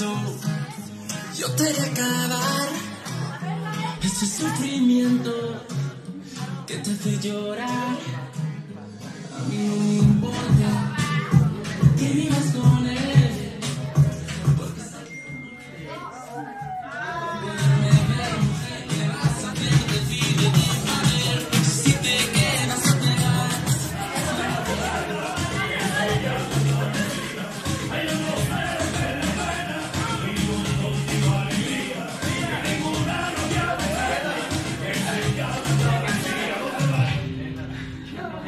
yo te haré acabar ese sufrimiento que te hace llorar. Mí